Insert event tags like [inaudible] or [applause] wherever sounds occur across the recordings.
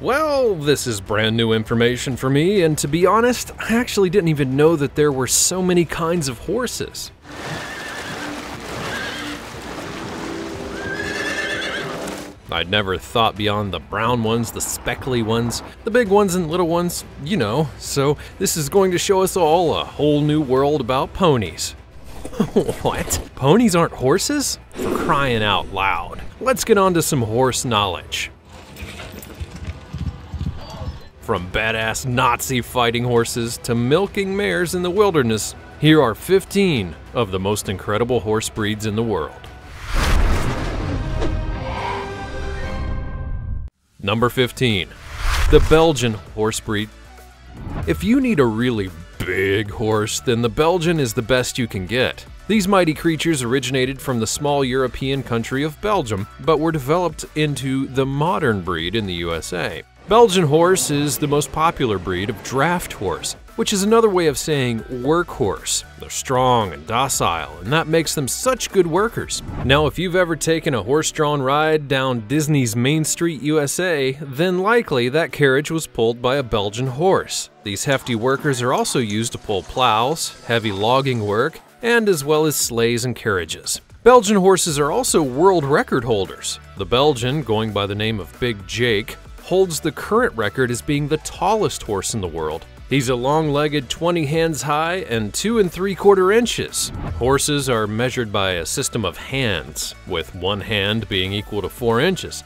Well, this is brand new information for me, and to be honest, I actually didn't even know that there were so many kinds of horses. I'd never thought beyond the brown ones, the speckly ones, the big ones and little ones, you know, so this is going to show us all a whole new world about ponies. [laughs] what? Ponies aren't horses? For crying out loud. Let's get on to some horse knowledge. From badass Nazi fighting horses to milking mares in the wilderness, here are 15 of the most incredible horse breeds in the world. Number 15. The Belgian horse breed. If you need a really big horse, then the Belgian is the best you can get. These mighty creatures originated from the small European country of Belgium, but were developed into the modern breed in the USA. Belgian horse is the most popular breed of draft horse, which is another way of saying workhorse. They're strong and docile, and that makes them such good workers. Now, if you've ever taken a horse drawn ride down Disney's Main Street, USA, then likely that carriage was pulled by a Belgian horse. These hefty workers are also used to pull plows, heavy logging work, and as well as sleighs and carriages. Belgian horses are also world record holders. The Belgian, going by the name of Big Jake, holds the current record as being the tallest horse in the world. He's a long-legged 20 hands high and 2 and 3 quarter inches. Horses are measured by a system of hands, with one hand being equal to 4 inches.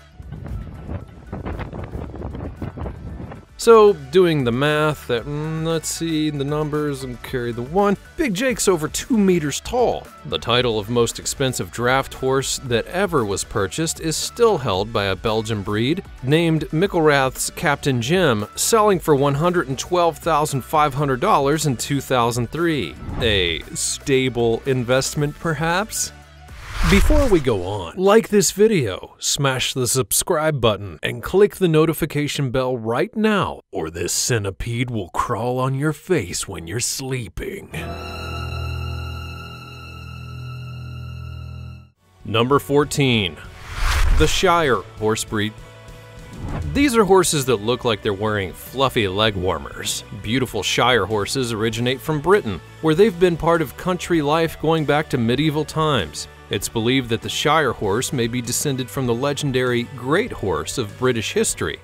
So, doing the math, that, mm, let's see the numbers and carry the one, Big Jake's over 2 meters tall. The title of most expensive draft horse that ever was purchased is still held by a Belgian breed named Mikkelrath's Captain Jim, selling for $112,500 in 2003. A stable investment, perhaps? Before we go on, like this video, smash the subscribe button, and click the notification bell right now, or this centipede will crawl on your face when you're sleeping. Number 14. The Shire Horse Breed. These are horses that look like they're wearing fluffy leg warmers. Beautiful Shire horses originate from Britain, where they've been part of country life going back to medieval times. It's believed that the Shire horse may be descended from the legendary Great Horse of British history.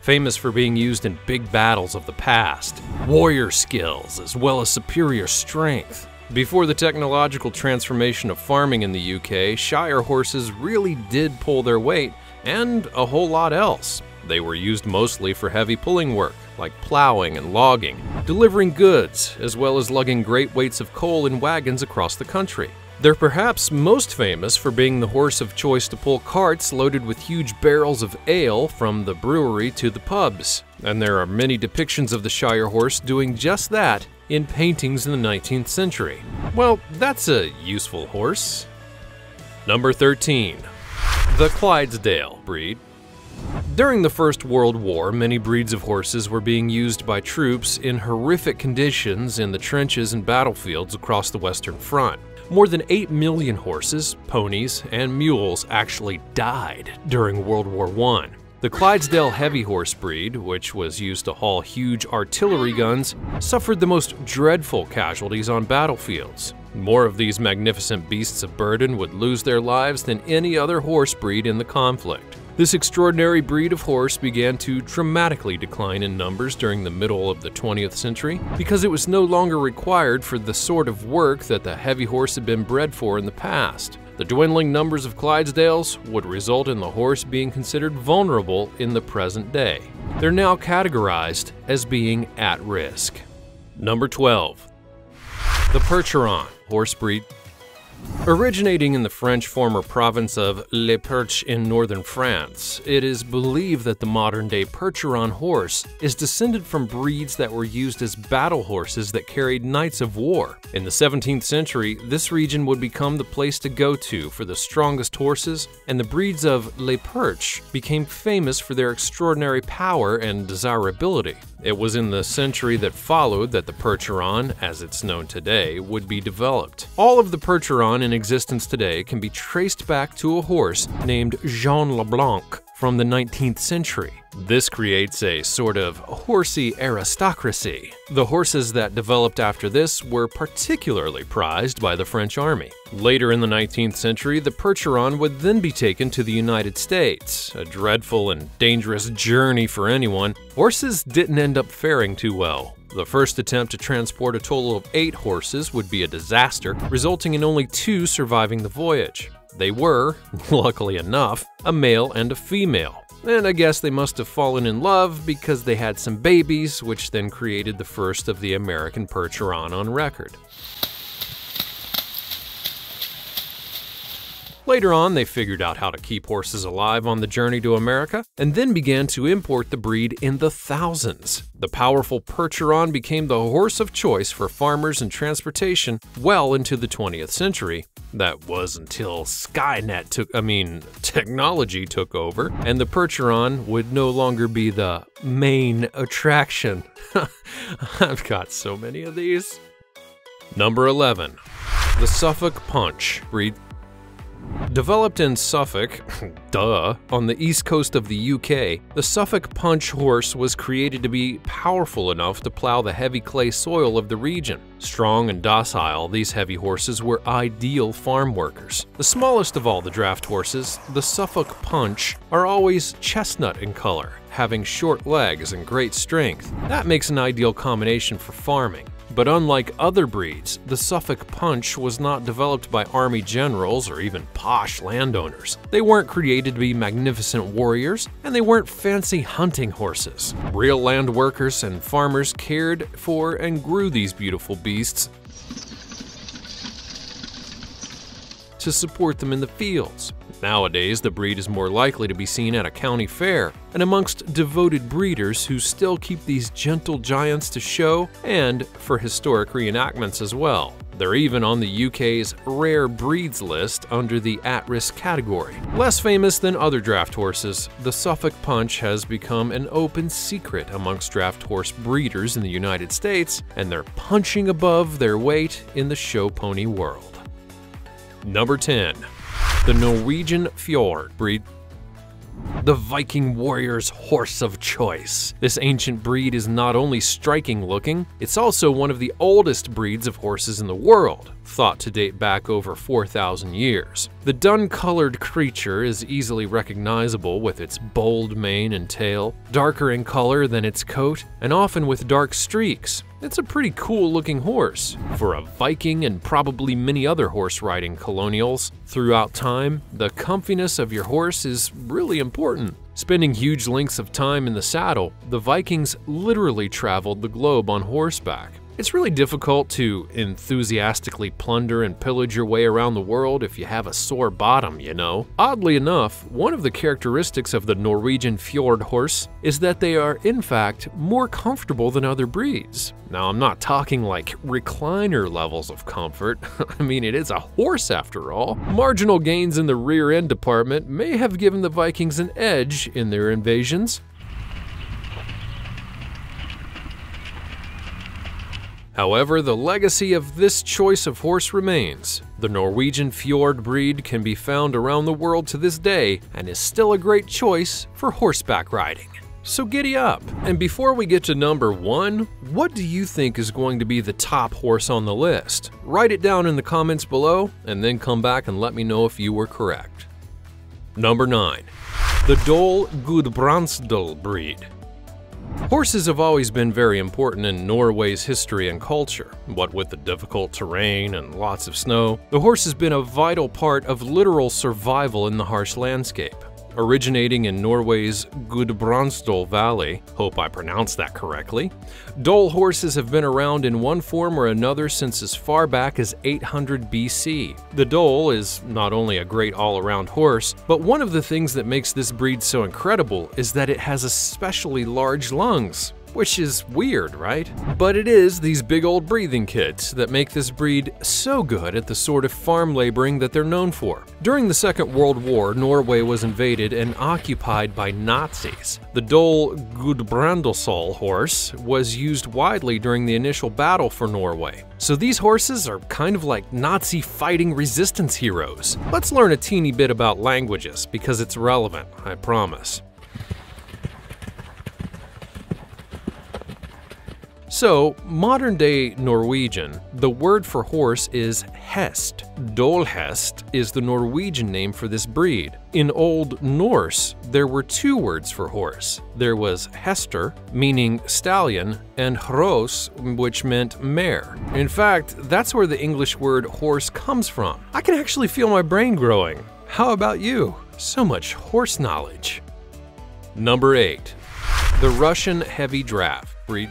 Famous for being used in big battles of the past, warrior skills, as well as superior strength. Before the technological transformation of farming in the UK, Shire horses really did pull their weight and a whole lot else. They were used mostly for heavy pulling work, like plowing and logging, delivering goods, as well as lugging great weights of coal in wagons across the country. They're perhaps most famous for being the horse of choice to pull carts loaded with huge barrels of ale from the brewery to the pubs. And there are many depictions of the Shire horse doing just that in paintings in the 19th century. Well, that's a useful horse. Number 13. The Clydesdale breed during the First World War, many breeds of horses were being used by troops in horrific conditions in the trenches and battlefields across the Western Front. More than 8 million horses, ponies, and mules actually died during World War I. The Clydesdale heavy horse breed, which was used to haul huge artillery guns, suffered the most dreadful casualties on battlefields. More of these magnificent beasts of burden would lose their lives than any other horse breed in the conflict. This extraordinary breed of horse began to dramatically decline in numbers during the middle of the 20th century because it was no longer required for the sort of work that the heavy horse had been bred for in the past. The dwindling numbers of Clydesdales would result in the horse being considered vulnerable in the present day. They're now categorized as being at risk. Number 12. The Percheron, horse breed Originating in the French former province of Le Perche in northern France, it is believed that the modern-day Percheron horse is descended from breeds that were used as battle horses that carried knights of war. In the 17th century, this region would become the place to go to for the strongest horses, and the breeds of Le Perche became famous for their extraordinary power and desirability. It was in the century that followed that the Percheron, as it's known today, would be developed. All of the Percheron in existence today can be traced back to a horse named Jean Leblanc from the 19th century. This creates a sort of horsey aristocracy. The horses that developed after this were particularly prized by the French army. Later in the 19th century, the Percheron would then be taken to the United States, a dreadful and dangerous journey for anyone. Horses didn't end up faring too well. The first attempt to transport a total of eight horses would be a disaster, resulting in only two surviving the voyage. They were, [laughs] luckily enough, a male and a female. And I guess they must have fallen in love because they had some babies, which then created the first of the American Percheron on record. Later on, they figured out how to keep horses alive on the journey to America and then began to import the breed in the thousands. The powerful Percheron became the horse of choice for farmers and transportation well into the 20th century. That was until Skynet took, I mean, technology took over, and the Percheron would no longer be the main attraction. [laughs] I've got so many of these. Number 11. The Suffolk Punch breed Developed in Suffolk, [laughs] duh, on the east coast of the UK, the Suffolk Punch horse was created to be powerful enough to plow the heavy clay soil of the region. Strong and docile, these heavy horses were ideal farm workers. The smallest of all the draft horses, the Suffolk Punch, are always chestnut in color, having short legs and great strength. That makes an ideal combination for farming. But unlike other breeds, the Suffolk Punch was not developed by army generals or even posh landowners. They weren't created to be magnificent warriors, and they weren't fancy hunting horses. Real land workers and farmers cared for and grew these beautiful beasts to support them in the fields. Nowadays, the breed is more likely to be seen at a county fair and amongst devoted breeders who still keep these gentle giants to show and for historic reenactments as well. They're even on the UK's rare breeds list under the at risk category. Less famous than other draft horses, the Suffolk Punch has become an open secret amongst draft horse breeders in the United States, and they're punching above their weight in the show pony world. Number 10. The Norwegian Fjord breed the Viking warrior's horse of choice. This ancient breed is not only striking looking, it's also one of the oldest breeds of horses in the world, thought to date back over 4,000 years. The dun-colored creature is easily recognizable with its bold mane and tail, darker in color than its coat, and often with dark streaks. It's a pretty cool looking horse. For a Viking and probably many other horse riding colonials, throughout time, the comfiness of your horse is really important. Spending huge lengths of time in the saddle, the Vikings literally traveled the globe on horseback. It's really difficult to enthusiastically plunder and pillage your way around the world if you have a sore bottom, you know. Oddly enough, one of the characteristics of the Norwegian fjord horse is that they are, in fact, more comfortable than other breeds. Now, I'm not talking like recliner levels of comfort. [laughs] I mean, it is a horse after all. Marginal gains in the rear end department may have given the Vikings an edge in their invasions, However, the legacy of this choice of horse remains. The Norwegian Fjord breed can be found around the world to this day and is still a great choice for horseback riding. So giddy up! And before we get to number one, what do you think is going to be the top horse on the list? Write it down in the comments below and then come back and let me know if you were correct. Number 9. The Dole Gudbrandsdal breed. Horses have always been very important in Norway's history and culture. What with the difficult terrain and lots of snow, the horse has been a vital part of literal survival in the harsh landscape originating in Norway's Gudbrandsdal Valley. Hope I pronounced that correctly. Dole horses have been around in one form or another since as far back as 800 BC. The Dole is not only a great all-around horse, but one of the things that makes this breed so incredible is that it has especially large lungs. Which is weird, right? But it is these big old breathing kits that make this breed so good at the sort of farm laboring that they're known for. During the Second World War, Norway was invaded and occupied by Nazis. The Dole Gudbrandsdal horse was used widely during the initial battle for Norway. So these horses are kind of like Nazi fighting resistance heroes. Let's learn a teeny bit about languages because it's relevant, I promise. So, modern day Norwegian, the word for horse is hest. Dolhest is the Norwegian name for this breed. In Old Norse, there were two words for horse. There was hester, meaning stallion, and hros, which meant mare. In fact, that's where the English word horse comes from. I can actually feel my brain growing. How about you? So much horse knowledge. Number 8. The Russian Heavy Draft breed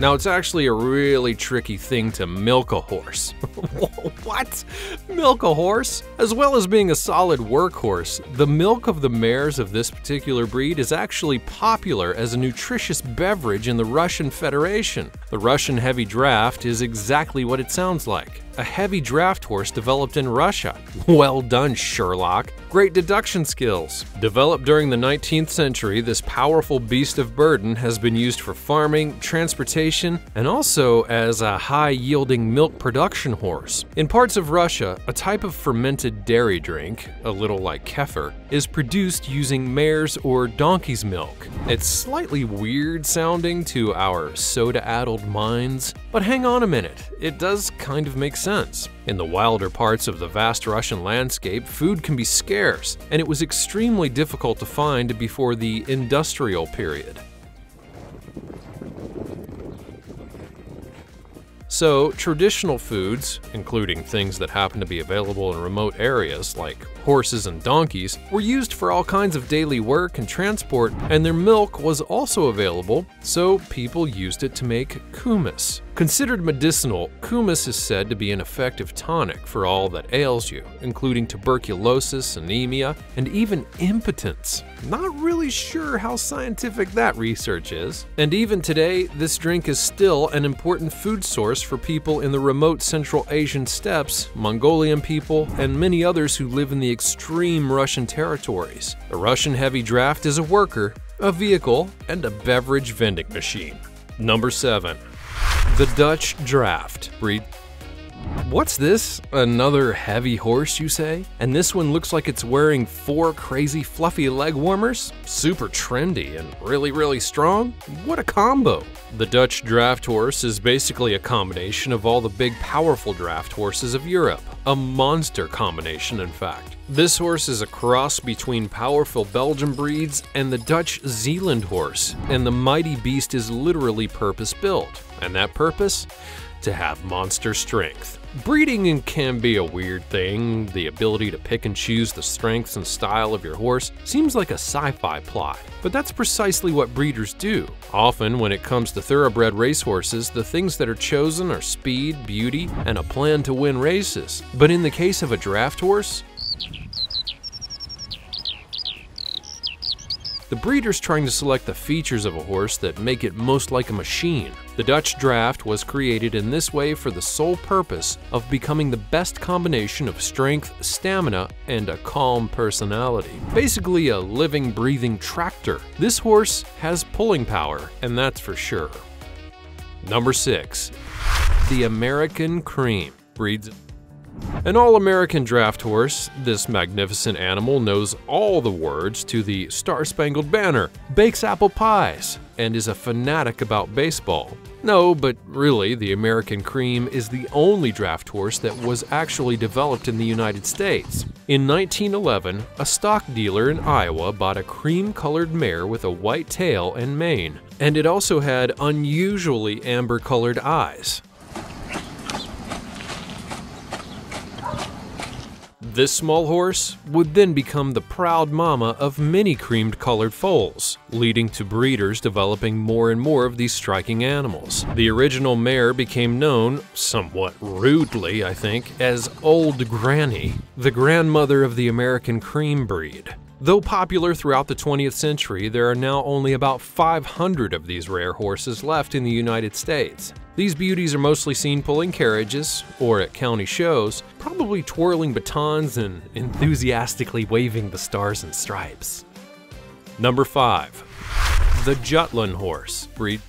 now, it's actually a really tricky thing to milk a horse. [laughs] what? Milk a horse? As well as being a solid workhorse, the milk of the mares of this particular breed is actually popular as a nutritious beverage in the Russian Federation. The Russian heavy draft is exactly what it sounds like a heavy draft horse developed in Russia. [laughs] Well done, Sherlock. Great deduction skills. Developed during the 19th century, this powerful beast of burden has been used for farming, transportation, and also as a high-yielding milk production horse. In parts of Russia, a type of fermented dairy drink, a little like kefir, is produced using mare's or donkey's milk. It's slightly weird sounding to our soda-addled minds, but hang on a minute, it does kind of make sense. In the wilder parts of the vast Russian landscape, food can be scarce, and it was extremely difficult to find before the industrial period. So, traditional foods, including things that happen to be available in remote areas like horses and donkeys, were used for all kinds of daily work and transport, and their milk was also available, so people used it to make kumis, Considered medicinal, kumis is said to be an effective tonic for all that ails you, including tuberculosis, anemia, and even impotence. Not really sure how scientific that research is. And even today, this drink is still an important food source for people in the remote Central Asian steppes, Mongolian people, and many others who live in the extreme Russian territories. The Russian heavy draft is a worker, a vehicle, and a beverage vending machine. Number 7. The Dutch Draft breed. What's this? Another heavy horse, you say? And this one looks like it's wearing four crazy fluffy leg warmers? Super trendy and really, really strong? What a combo! The Dutch draft horse is basically a combination of all the big powerful draft horses of Europe. A monster combination, in fact. This horse is a cross between powerful Belgian breeds and the Dutch Zeeland horse, and the mighty beast is literally purpose built. And that purpose? To have monster strength. Breeding can be a weird thing. The ability to pick and choose the strengths and style of your horse seems like a sci-fi plot, but that's precisely what breeders do. Often, when it comes to thoroughbred racehorses, the things that are chosen are speed, beauty, and a plan to win races. But in the case of a draft horse, The breeder's trying to select the features of a horse that make it most like a machine. The Dutch Draft was created in this way for the sole purpose of becoming the best combination of strength, stamina, and a calm personality. Basically a living, breathing tractor. This horse has pulling power, and that's for sure. Number 6. The American Cream breeds an all-American draft horse, this magnificent animal knows all the words to the Star-Spangled Banner, bakes apple pies, and is a fanatic about baseball. No, but really, the American Cream is the only draft horse that was actually developed in the United States. In 1911, a stock dealer in Iowa bought a cream-colored mare with a white tail and mane, and it also had unusually amber-colored eyes. This small horse would then become the proud mama of many creamed colored foals, leading to breeders developing more and more of these striking animals. The original mare became known, somewhat rudely I think, as Old Granny, the grandmother of the American cream breed. Though popular throughout the 20th century, there are now only about 500 of these rare horses left in the United States. These beauties are mostly seen pulling carriages or at county shows, probably twirling batons and enthusiastically waving the stars and stripes. Number 5. The Jutland horse, breed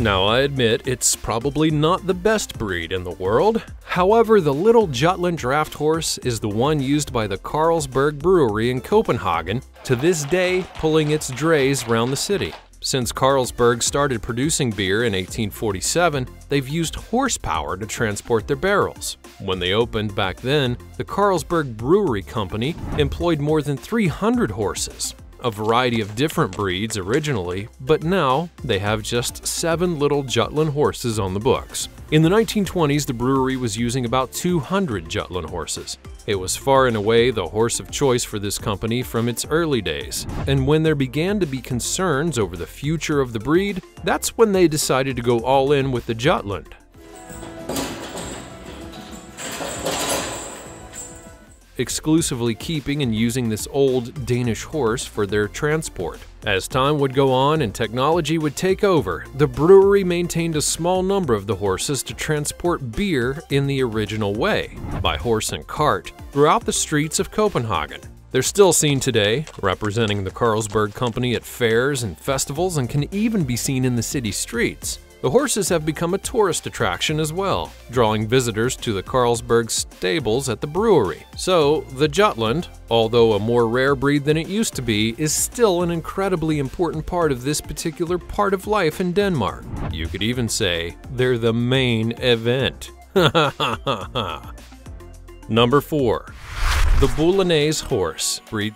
now, I admit it's probably not the best breed in the world. However, the Little Jutland Draft Horse is the one used by the Carlsberg Brewery in Copenhagen, to this day pulling its drays around the city. Since Carlsberg started producing beer in 1847, they've used horsepower to transport their barrels. When they opened back then, the Carlsberg Brewery Company employed more than 300 horses, a variety of different breeds originally, but now they have just seven little Jutland horses on the books. In the 1920s, the brewery was using about 200 Jutland horses. It was far and away the horse of choice for this company from its early days, and when there began to be concerns over the future of the breed, that's when they decided to go all in with the Jutland. Exclusively keeping and using this old Danish horse for their transport. As time would go on and technology would take over, the brewery maintained a small number of the horses to transport beer in the original way, by horse and cart, throughout the streets of Copenhagen. They're still seen today, representing the Carlsberg Company at fairs and festivals and can even be seen in the city streets. The horses have become a tourist attraction as well, drawing visitors to the Carlsberg stables at the brewery. So, the Jutland, although a more rare breed than it used to be, is still an incredibly important part of this particular part of life in Denmark. You could even say they're the main event. [laughs] Number 4. The Bolognese Horse breed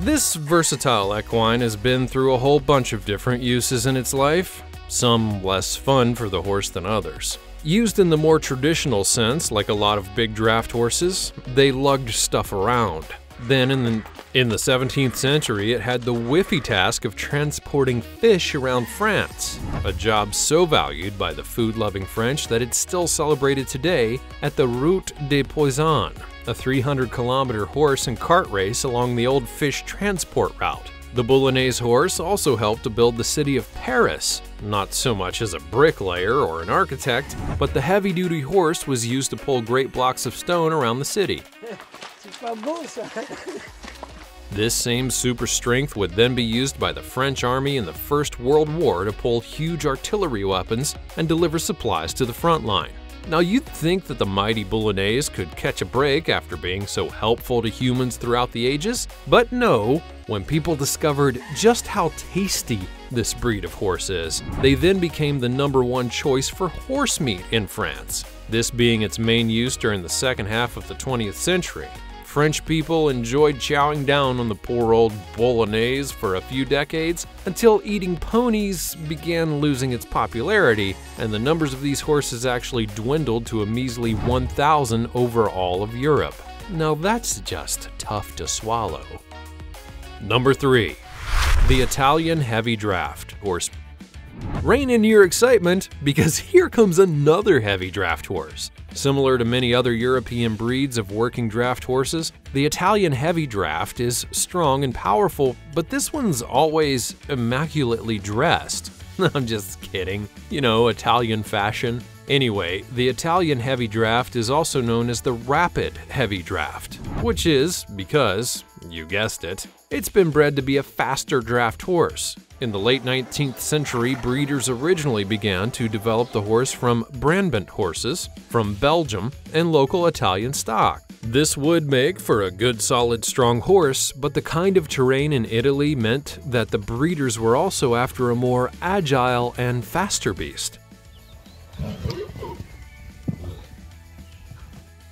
this versatile equine has been through a whole bunch of different uses in its life, some less fun for the horse than others. Used in the more traditional sense, like a lot of big draft horses, they lugged stuff around. Then in the, in the 17th century, it had the whiffy task of transporting fish around France, a job so valued by the food-loving French that it's still celebrated today at the Route des Poissons, a 300-kilometer horse and cart race along the old fish transport route. The Bolognese horse also helped to build the city of Paris, not so much as a bricklayer or an architect, but the heavy-duty horse was used to pull great blocks of stone around the city. [laughs] [laughs] This same super strength would then be used by the French army in the First World War to pull huge artillery weapons and deliver supplies to the front line. Now you'd think that the mighty Bolognese could catch a break after being so helpful to humans throughout the ages, but no, when people discovered just how tasty this breed of horse is, they then became the number one choice for horse meat in France, this being its main use during the second half of the 20th century. French people enjoyed chowing down on the poor old bolognese for a few decades until eating ponies began losing its popularity, and the numbers of these horses actually dwindled to a measly 1,000 over all of Europe. Now that's just tough to swallow. Number 3. The Italian Heavy Draft Horse Rein in your excitement because [laughs] here comes another heavy draft horse. Similar to many other European breeds of working draft horses, the Italian heavy draft is strong and powerful, but this one's always immaculately dressed. [laughs] I'm just kidding. You know, Italian fashion. Anyway, the Italian heavy draft is also known as the rapid heavy draft, which is because, you guessed it, it's been bred to be a faster draft horse. In the late 19th century, breeders originally began to develop the horse from Brabant horses from Belgium and local Italian stock. This would make for a good solid strong horse, but the kind of terrain in Italy meant that the breeders were also after a more agile and faster beast.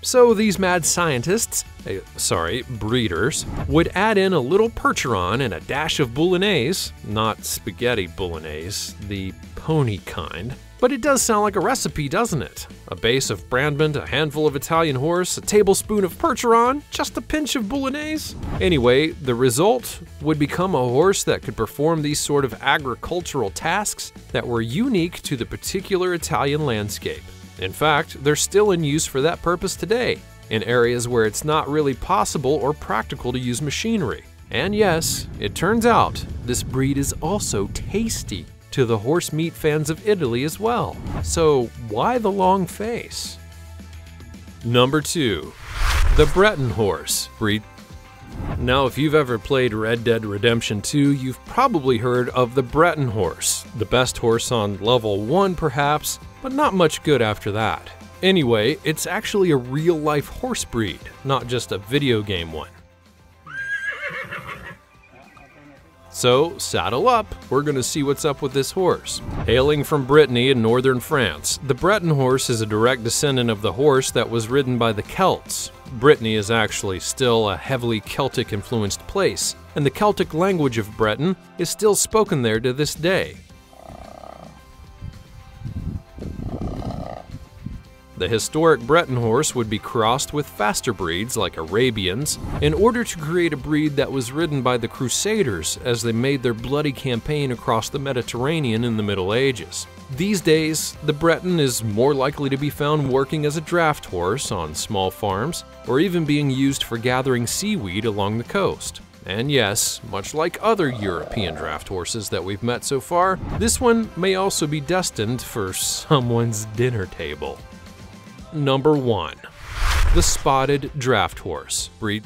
So these mad scientists, uh, sorry, breeders, would add in a little percheron and a dash of bolognese, not spaghetti bolognese, the pony kind. But it does sound like a recipe, doesn't it? A base of Brabant, a handful of Italian horse, a tablespoon of percheron, just a pinch of bolognese. Anyway, the result would become a horse that could perform these sort of agricultural tasks that were unique to the particular Italian landscape. In fact, they're still in use for that purpose today. in areas where it's not really possible or practical to use machinery. And yes, it turns out this breed is also tasty to the horse meat fans of Italy as well. So why the long face? Number 2. The Breton Horse breed now, if you've ever played Red Dead Redemption 2, you've probably heard of the Breton horse, the best horse on level 1 perhaps, but not much good after that. Anyway, it's actually a real life horse breed, not just a video game one. So, saddle up, we're gonna see what's up with this horse. Hailing from Brittany in northern France, the Breton horse is a direct descendant of the horse that was ridden by the Celts. Brittany is actually still a heavily Celtic influenced place, and the Celtic language of Breton is still spoken there to this day. The historic Breton horse would be crossed with faster breeds like Arabians in order to create a breed that was ridden by the Crusaders as they made their bloody campaign across the Mediterranean in the Middle Ages. These days, the Breton is more likely to be found working as a draft horse on small farms or even being used for gathering seaweed along the coast. And yes, much like other European draft horses that we've met so far, this one may also be destined for someone's dinner table. Number 1. The Spotted Draft Horse breed.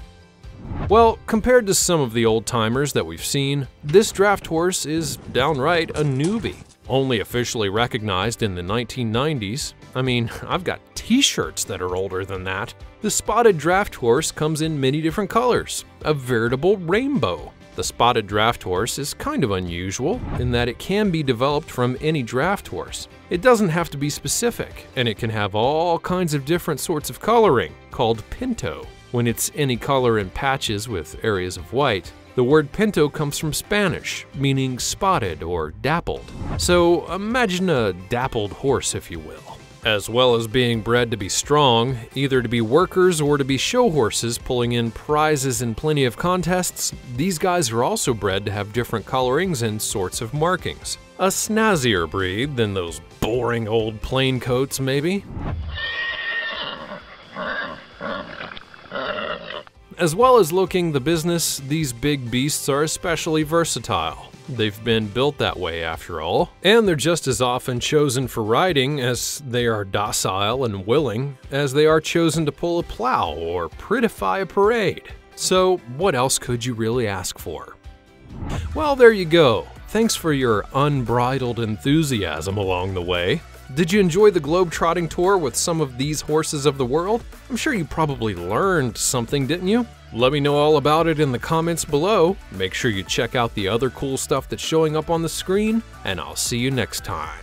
Well, compared to some of the old timers that we've seen, this draft horse is downright a newbie. Only officially recognized in the 1990s. I mean, I've got t shirts that are older than that. The spotted draft horse comes in many different colors, a veritable rainbow. The spotted draft horse is kind of unusual in that it can be developed from any draft horse. It doesn't have to be specific, and it can have all kinds of different sorts of coloring, called pinto. When it's any color in patches with areas of white, the word pinto comes from Spanish, meaning spotted or dappled. So imagine a dappled horse, if you will. As well as being bred to be strong, either to be workers or to be show horses pulling in prizes in plenty of contests, these guys are also bred to have different colorings and sorts of markings. A snazzier breed than those boring old plain coats, maybe? As well as looking the business, these big beasts are especially versatile. They've been built that way after all, and they're just as often chosen for riding as they are docile and willing as they are chosen to pull a plow or prettify a parade. So what else could you really ask for? Well, there you go. Thanks for your unbridled enthusiasm along the way. Did you enjoy the globe-trotting tour with some of these horses of the world? I'm sure you probably learned something, didn't you? Let me know all about it in the comments below. Make sure you check out the other cool stuff that's showing up on the screen, and I'll see you next time.